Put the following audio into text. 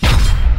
you